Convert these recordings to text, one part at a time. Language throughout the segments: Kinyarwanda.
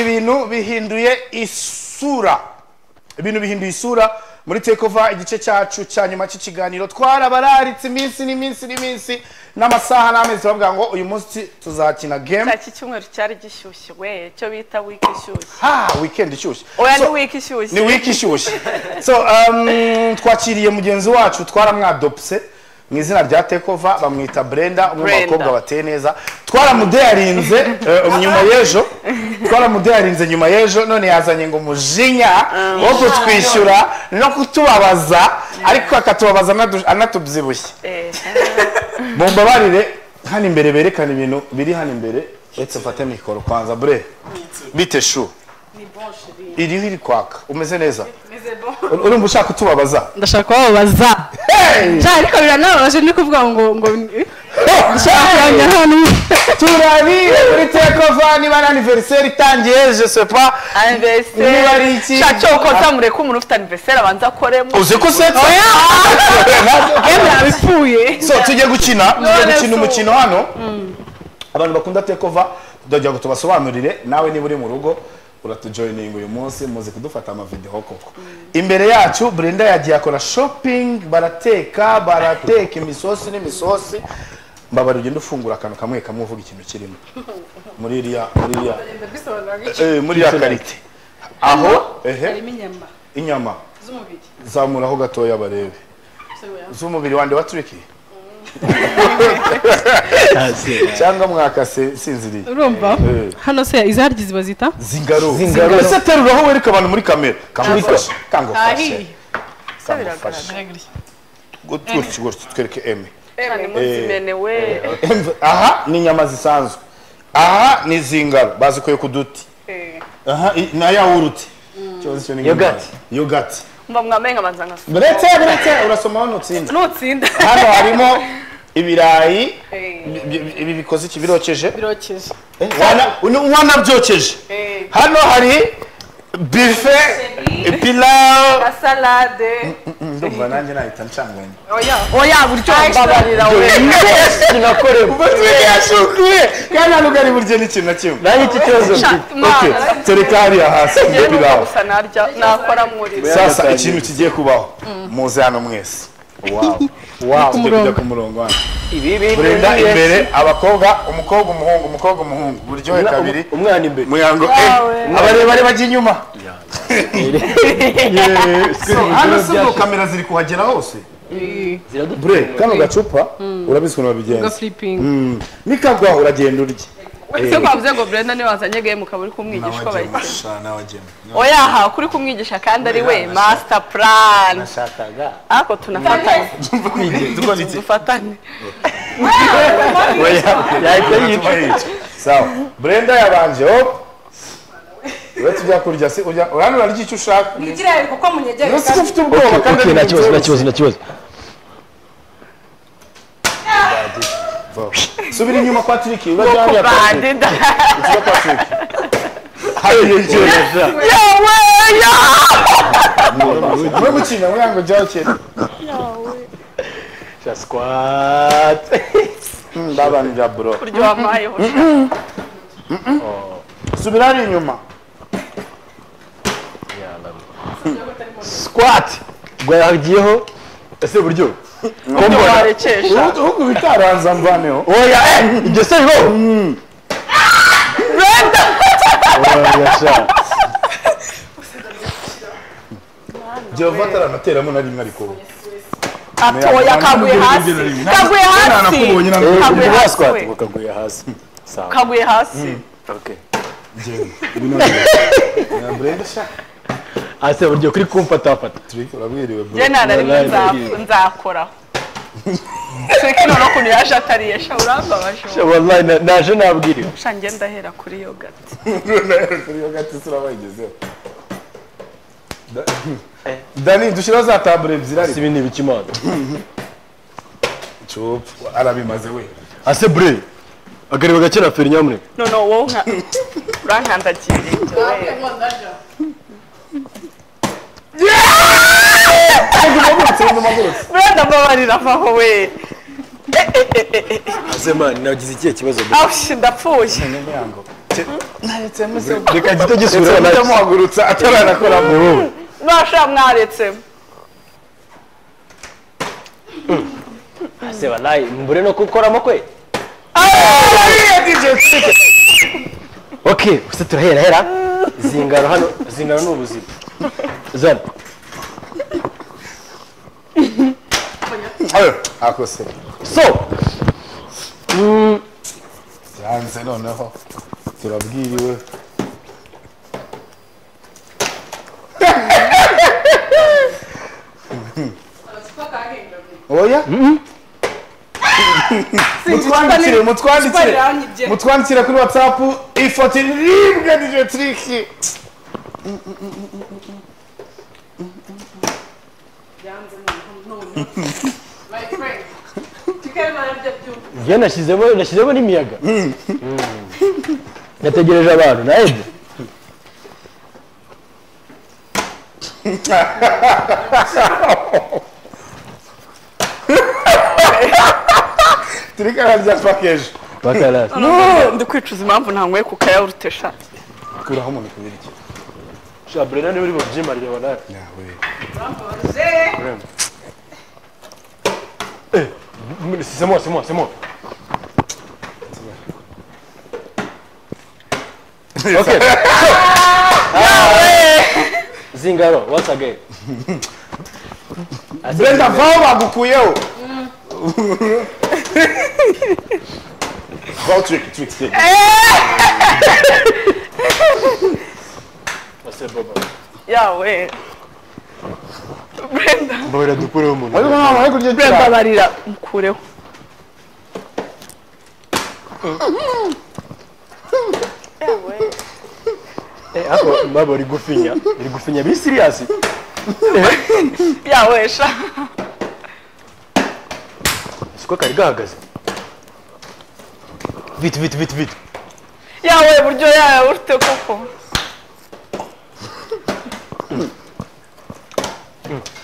ibintu bihinduye isura. Ibintu bihinduye isura muri tekova igice cyacu cya nyuma cy'ikiganiro. Twarabarararitse iminsi n'iminsi n'iminsi n'amasaha n'amezi. Bavuga ngo uyu munsi tuzakina game. Iki cyumweru cyari gishyushye. We cyo bita wiki ishyushye? Ha weekend ishyushye. Oya ni wiki ishyushye. ni wiki ishyushye. So um, twakiriye mugenzi wacu twaramwadopse. Mu izina rya tekova bamwita brenda. Umwe mu bakobwa bateye neza. Twaramudeyarinze eh, nyuma y'ejo. Twaramudeyarinze nyuma y'ejo none yazanye ngo umujinya wo kutwishyura no kutubabaza ariko akatubabaza anatubyibushye. Eh, mumbabarire hano imbere berekana ibintu biri hano imbere uretse mfate mikoro kwanza bre. Bite shu? Iriho iri kwaka. Umeze neza? Urumva ushaka kutubabaza? Ndashaka kubabaza. Ariko biranababaje ni kuvuga ngo ngo ndashaka kuramya hano turari muri tekova niba ari aniveriseri itangiye je sais pas Niba ari iki? anniversaire shacyo ukoza mureke umuntu ufite anniversaire abanza akoremo uzi ko usetsa emwe yabipfuye so tujye gukina tujye gukina umukino hano abantu bakunda tekova tudagira ngo tubasobanurire nawe niba uri mu rugo uratujoyininga uyu munsi muzi kudufata amavidewo koko imbere yacu brenda yagiye akora shopping barateka barateka imisosi n'imisosi mbabara ugenda ufungura akantu kamwe kamwe uvuga ikintu kirimo. Muri iriya muri iriya eh, muri iriya karite. Aho? Harimo inyama. Inyama. Z'umubiri. Zamuraho gatoya barebe. Z'umubiri. Wande wa turiki? Cyangwa mwakase sinziriye. Urumva? Eh. hano se izarya ziba zita? Zingaro Zingaro. ese teruraho wereka abantu muri kamera. Ahiye se biragaragara gutyo gutyo twereke eme aha ni inyama zisanzwe. Aha ni zingaro bazikuye ku duti aha na yawurute. Ni Yogurt. yogati mba mwamenye nkabanza nkasoma buretse buretse urasomaho nutsinda nutsinda. Hano harimo ibirayi. Eh. bi- bi- ibi bikoze iki? Birokeje? Birokeje. Wana- wanabyokeje Eh. hano hari bife pilawu na salade. Ndumva nanjye nahita ncanganya oya oya buryo mbabarira we sinakorewe turi yashukuye kandi hano ugari burya n'ikintu na kimwe nanjye iki kibazo mfite tereka hariya hasi gusa narya nakora muri sasa ikintu kigiye kubaho muze hano mwese wow. Kujya ku murongo. biri burenda imbere abakobwa umukobwa umuhungu umukobwa umuhungu. Buryohe kabiri. umwana imbere. Muyango Yawe. abarebare bajya inyuma. Hano si ubwo kamera ziri kuhagera hose? Bre kano gacupa urabizi ukuntu babigenza. Flipping. Mm. uragenda urya se kwavuze ngo Brenda ni we wazanye game ukaba uri kumwigisha uko bayikina oya ha kuri kumwigisha kandi ari we master plan. Nashakaga. Ariko tunafatanye dufatane. Yahita yica sawa. Brenda yabanje hop uretse ujya kurya si ujya urano urarya icyo ushaka. Mwigire kuko ko ufite ubwoba kandi ari nta kibazo nta kibazo nta kibazo. Byoroshye. subira inyuma kwa triki urajya hariya kwa triki bandida ukiba kwa triki hariya igereza yawe ya mwe gukina muyango jyaho kera squat ndabana bya bro buryo wamayeho subira hariya inyuma squat. Ubwo yagiyeho ese buryo buryo warekesha ubu ubu bitaranza mvaneho oya eh ibyo se bibaho oya sha jehova ataranateramo na rimwe ariko atoya kaguye hasi. kaguye hasi. nakubonye kaguye ubwo hasi. Squat we bukaguye hasi. Sawa. Kaguye hasi. Okay. Na brenda sha ase buryo kuri kumfata wafata triki urabwiriwe bro njye nta na rimwe Wallahi, nza- nagiye. nzakoraho tweke noneho ukuntu yaje atariye sha urambabaje wowe. wallahi na- naje nabwiriwe sha njye ndahera kuri yo gati kuri yo gati sura bayigezeho Da- dani dushyiraho za tabure ebyiri ariko si ibindi bikimana cupa arabimaze we ase bre agareba gake na feri nyamuneka noneho wowe nka Brenda mbabarira avaho we ase man nagize ikihe kibazo ndapfuye reka gito ndetse gisubira mujya muhagurutsa ataranakoramo nashaka mwaretse ase banayi mbure no kukoramo kwe okay gusa turahera hera. Zingaro hano zingaro ni ubuzima zana akose so yanze noneho turabwiriwe oya mutwandikire mutwandikire riranyibye. mutwandikire kuri whatsapp ifoto iribwa nije triki njye nashyizemo nashyizemo n'imiyaga Mm. nategereje abantu na ede turika ararya pakeje bakarasi ndi kwicuza impamvu ntanyweye ku kayawurute sha kuraho umuntu kubirya Shabre nani uri mu byima reba nawe. Nawe. Ramboze. Rem. Eh, c'est moi, c'est moi, c'est moi. Okay. so, nawe. Zingaro, once again. Brenda vao bagukuyeho. Vao trick, trick, trick. ase baba yawe brenda. Mbabira dukureho umuntu ariko nta muntu ari kurya brenda barira mukureho yawe eh ako mbaba uri gufinya uri gufinya bi serious. Yawe sha. Siko kari gahagaze vite vite vite vite yawe buryo yawurute koko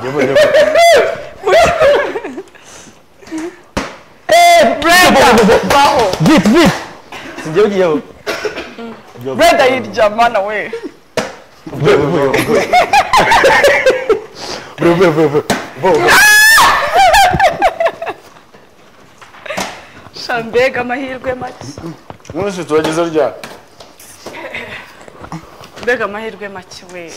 Ndabona brenda! Baho vite vite sinjye ugiyeho brenda yirya mana we vuba vuba vuba vuba vuba vuba sha mbega amahirwe make mwese turageze ryari mbega amahirwe make we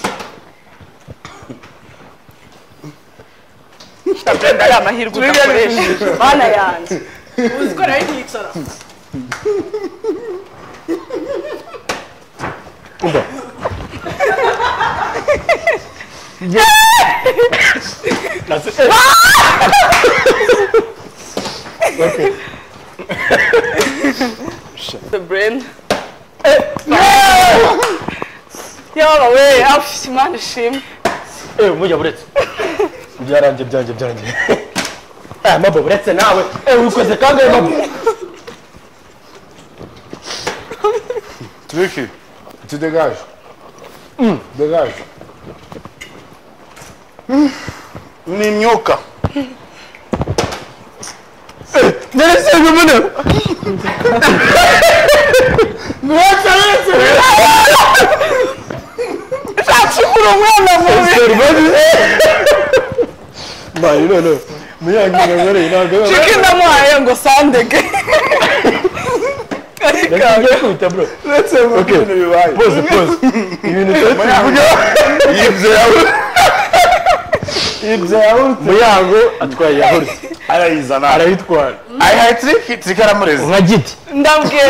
sha brenda ari amahirwe udakoresheje mana yanjye uzi ko nari ntiyicara umva the brain yaba we afite imana ishimwe eh mujya buretse byarangiye byanjye byanjye eh mabo buretse nawe eh wikoze kangahe mabo Tricky. Tu dégages. Dégage. Ni imyuka. narese bimune nshakira umwana mubi mbaye none muyangira ngore ntabwo ciki ndamuhaye ngo sandege muyango atwaye yahurute Arayizana. arayitwara Ayihaye Tricky. Tricky aramureze. nka giti ndabwiye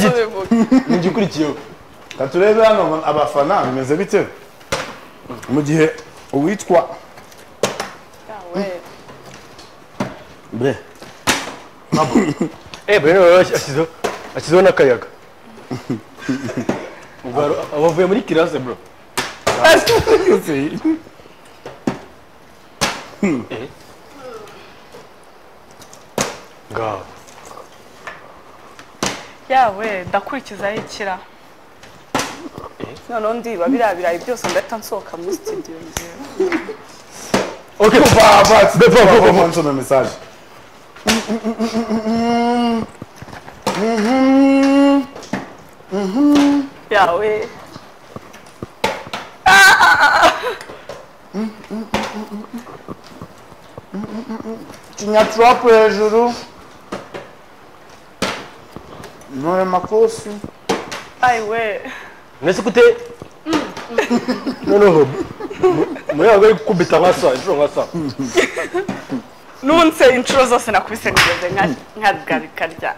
gito. ubivuge. ninjye ukurikiyeho Ka turebe hano abafana bimeze bite? Mu gihe uwitwa Yawe. Bre. eh ashyizeho n'akayaga ubwo aba avuye muri kirase bro ngaho yawe ndakurikizaho ikira noneho ndiba biriya birayi byose ndahita nsohoka muri studio ngewe okay Baba. Baba, baba, baba. Baba. Nsoma message. yawe kinyaturapu hejuru ntore makosi ayiwe mwese kute noneho muri abo bari gukubita nka sa inshuro nka sa nunse inshuro zose nakubise nigeze nka- nkarikarya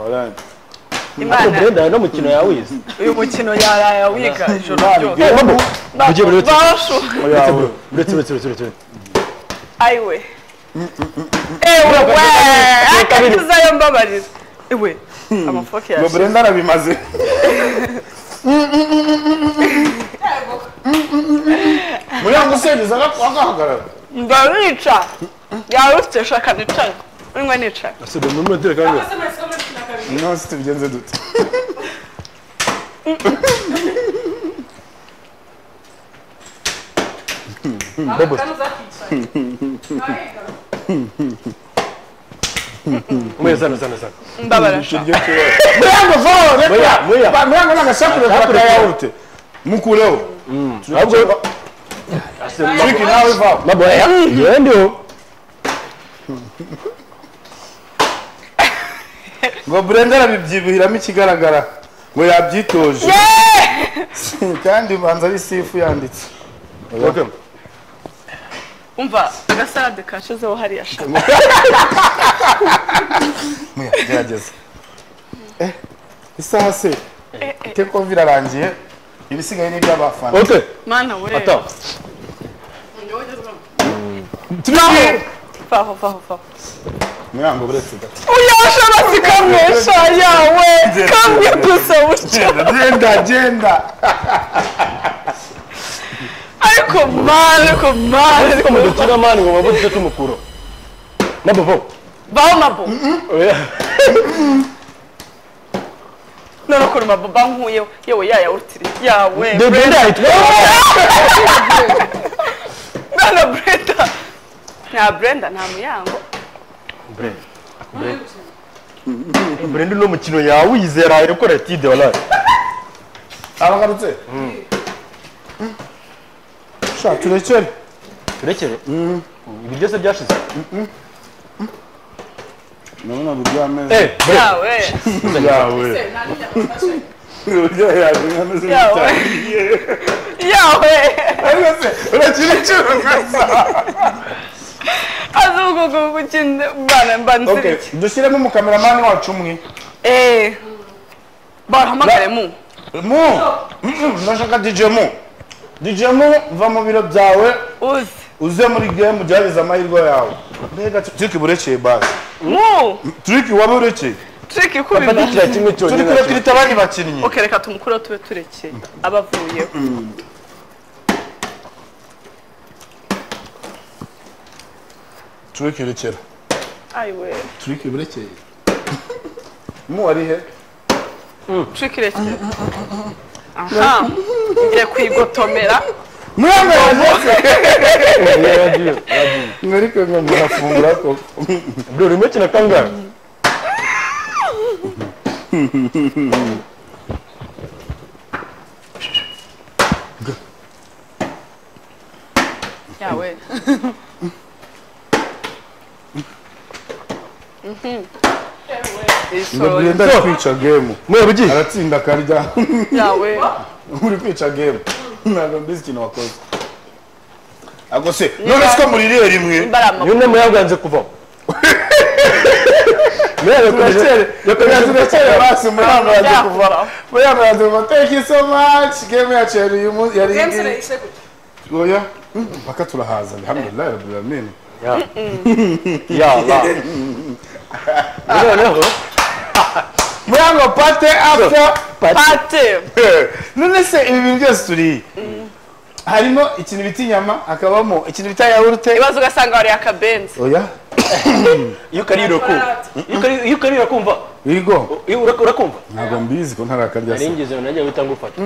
Alright. ariko imana. Brenda no mukino yawize uyu mukino yaraya wiga ijoro ryose. ayiwe ewe we akagizayo mbabarira ewe amafoke ngo yashize brenda arabimaze. muriyango usengiza agahagarara ndarica yarutse shaka nicaye urimo nicaye asibe muri moteri kandi nonse tubigenze dute bobo muya sana sana sana mbabara sha iryo kibazo muriyango vaho Muya, reka muya. Ba- muriyango n'agashapure Agashapure ka kawe. yawurute mukureho ahubwo turiki nawe vaho mabo ya yendiho ngo brenda arabibyibuhiramo ikigaragara ngo yabyitoje kandi ubanza ari sifu yanditse okay umva agasarade kashizeho hariya sha muya gerageza eh isaha se tekova irarangiye ibisigaye ni iby'abafana. Okay mana we attends. Turiki vaho vaho vaho muyango buretse gato uyasha basi kamwesha yawe kamwe gusa burya genda genda ariko mani ariko mani ariko mu dukina mani ngo mabuze tumukuro mabo vo baho mabo none ukuntu mabo bankuyeho yewe yaya urutiri yawe brenda. None brenda. Nta brenda nta muyango. Brenda no mukino yawize yaraye gukora etide wallahi abagarutse sha turekere. Turekere? Ibi byose byashize? Ndabona buryo ameze eh yawe yawe uburyo yawe Yawe. ariko se urakira nkasa azi ubwo gukina mwana mba nziriki dushyiremo umukameramani wacu umwe eee bahamagare mu. Mu. Mm-mm, ndashaka dj mu. Dj mu va mu biro byawe uzi uze muri game ugerageze amahirwe yawe mbega turiki burekeye basi turiki waba urekeye kuri fatira kimwe turi cyonyine kurekirita abandi bakinnyi ok reka tumukureho tube turekeye abavuyeho turiki rekera ayiwe turiki burekeye mu ari he triki rekeye aha. Ngiye kwigotomera mwemere rwose yagiye yagiye mwereke ngo murafungura koko bro urimo kina kangahe yawe ngo Brenda ari kwica game. Mwe bugi aratsinda akarya yawe uri kwica game. Ntabwo mbizi ikintu wakoze ako se none siko muririye rimwe imbarama yune muyaganze kuva Mwe. turakere yakoze turakere basi muyango yaje Byakuvaho. kuva you so much. Game yacu yari uyu munsi yari oya mpaka turahaza alhamdulillah rabbil alamin. Ya. La noneho muyango pate after pate none se ibi bintu byose turiye harimo ikintu bita inyama hakabamo ikintu bita yawurute. Ibaze ugasanga wariye akabenzi. Oya iyo ukarira kumva iyo ukari- iyo ukarira kumva wigo urakumva ntabwo mbizi ko ntarakarya se. Naringize nanjye guhita ngufata.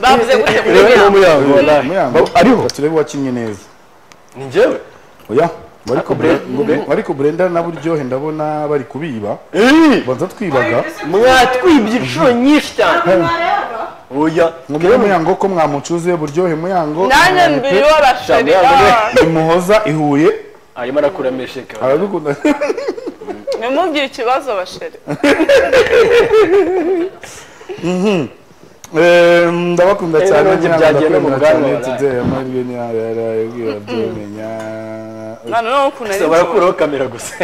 Bavuze gute ni muyango ariho. Turebe uwakinnye neza. Ni njyewe. Oya ariko Bre- ariko Brenda na buryohe ndabona bari kubiba Eh, banza twibaga mwatwibye inshuro nyinshi cyane oya mwumve muyango ko mwamucuze buryohe muyango nanjye mbere w'abasheri imuhoza ihuye arimo arakuramo esheke arabikunda nimubwire ikibazo basheri Eh, ndabakunda Eh, cyane ndakunda cyane today amahirwe byomenya mwana no ukuntu ari barakuraho kamera gusa.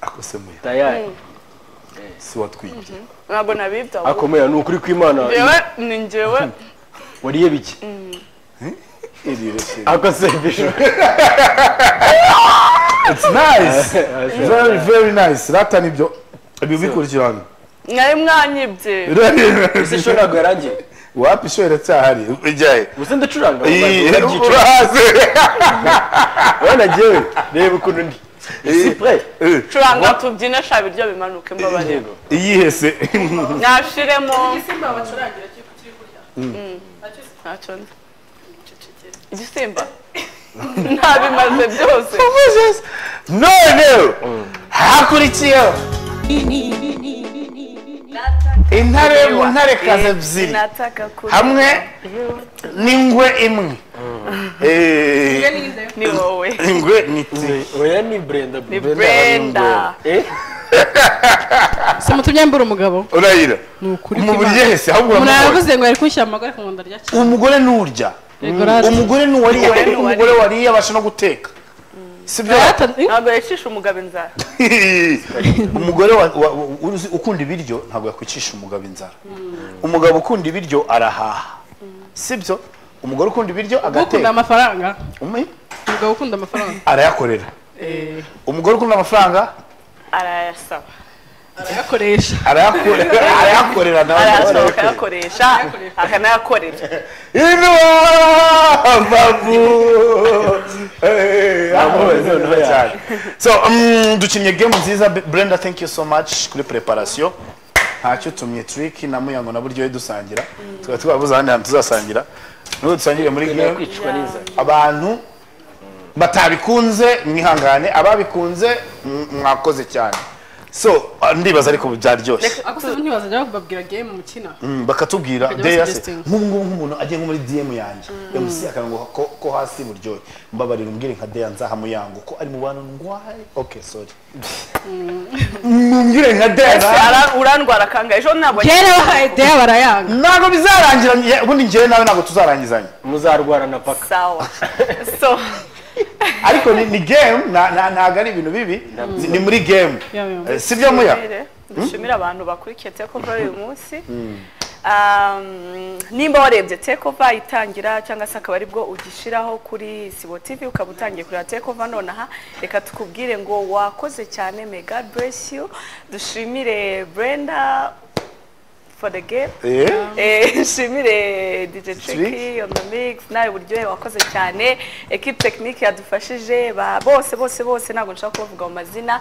Akose muya tayari si watwibye ntabwo nabibye ahubwo akomera ni ukuri kw'imana ni njyewe wariye biki irire shit. akose bisho it's nice. Very very nice. Rata ni byo ibi bikurikirana mwari mwanyibye ntabwo yarangiye wapi isho iracyahari ijyahe gusa ndacuranga urahaze urabona njyewe reba ukuntu ndi isi pre Eh, curanga tubyine sha ibiryo bimanuke mbabarira iyihe se nashiremo igisimba bacurangira kiri kiri kurya ntacyo nzi igisimba ntabimaze byose none hakurikiyeho intare mu ntarekazi ebyiri hamwe n'ingwe imwe. Eh, ni wowe. Ingwe ni oya ni brenda. Ni Brenda eh? Si mutumye mbura umugabo. Urayira. Ni ukuri mu buryo hese ahubwo yaravuze ngo yari kunshyira amagare ku nkunda rya cyane umugore n'urya umugore n'uwariye Umugore wariye. abasha no guteka. eh? Ntabwo yacisha umugabo inzara. Umugore ukunda ibiryo ntabwo yakwicisha umugabo inzara. Umugabo ukunda ibiryo arahaha. Sibyo? Umugore ukunda ibiryo ukunda agateka amafaranga umugabo ukunda amafaranga? Arayakorera. Umugore ukunda amafaranga? Arayasaba. Arayakoresha arayakorera arayakorera nawe arayasaba akayakoresha akanayakorera cyane so um, dukinnye game nziza brenda thank you so much kuri preparation. Ntacyo tumye trick na muyango na buryo dusangira. Tukaba twabuze ahandi hantu tuzasangira. Nubwo dusangire muri game abantu batabikunze mwihangane. Ababikunze mwakoze cyane. So uh, ndibaza ariko byaryoshye ako se ntibaza jya babwira game mukina Mm, bakatubwira Bakajya deya se basuggesting. nk'ubu ngubu nk'umuntu agiye nko muri dm yanjye yamusiye akarango ko, ko hasi buryohe. Mbabarira umbwire nka deya nzaha muyango ko ari mu bantu ndwaye okay sorry. Mumbwire nka deya urandwara kangahe ejo ntabwo kera bahaye deya barayanga. Ntabwo bizarangira ubundi njyewe nawe ntabwo tuzarangizanya. Muzarwarana paka. Sawa. So ariko ni, ni game na- na- ntabwo ari ibintu bibi. Ni- muri game. Eh, sibyo muya? Dushimire dushimire abantu bakurikiye tekova uyu munsi. Um, nimba warebye tekova itangira cyangwa se akaba ari bwo ugishyiraho kuri sibo tv ukaba utangiye kureba tekova nonaha reka tukubwire ngo wakoze cyane. God bless you. Dushimire brenda for the game. Eh? Eh, nshimire DJ Trick. Tricky on the mix nawe buryohe wakoze cyane. Equipe technique yadufashije ba bose bose bose ntabwo nshaka kubavuga mu mazina.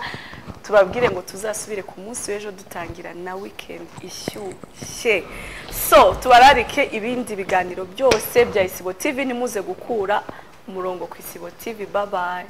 Tubabwire ngo tuzasubire ku munsi w'ejo dutangira na weekend ishyushye. So tubararike ibindi biganiro byose bya isibo tv nimuze gukura umurongo ku isibo tv bye bye